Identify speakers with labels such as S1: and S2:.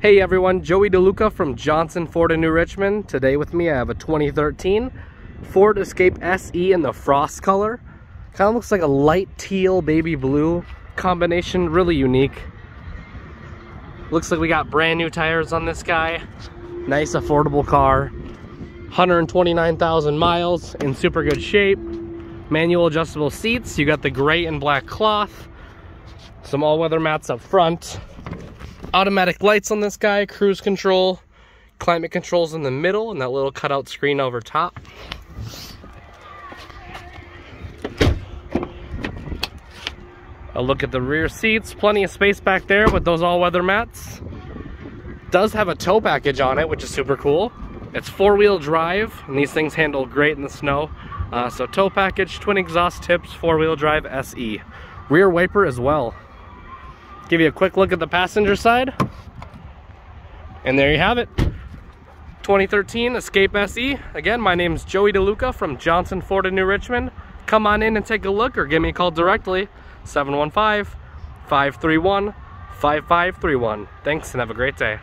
S1: Hey everyone, Joey DeLuca from Johnson Ford in New Richmond. Today with me I have a 2013 Ford Escape SE in the frost color. Kind of looks like a light teal baby blue combination, really unique. Looks like we got brand new tires on this guy. Nice affordable car. 129,000 miles in super good shape. Manual adjustable seats. You got the gray and black cloth. Some all-weather mats up front automatic lights on this guy, cruise control, climate controls in the middle, and that little cutout screen over top. A look at the rear seats, plenty of space back there with those all-weather mats. Does have a tow package on it, which is super cool. It's four-wheel drive, and these things handle great in the snow. Uh, so tow package, twin exhaust tips, four-wheel drive SE. Rear wiper as well. Give you a quick look at the passenger side. And there you have it. 2013 Escape SE. Again, my name is Joey DeLuca from Johnson Ford in New Richmond. Come on in and take a look or give me a call directly. 715-531-5531. Thanks and have a great day.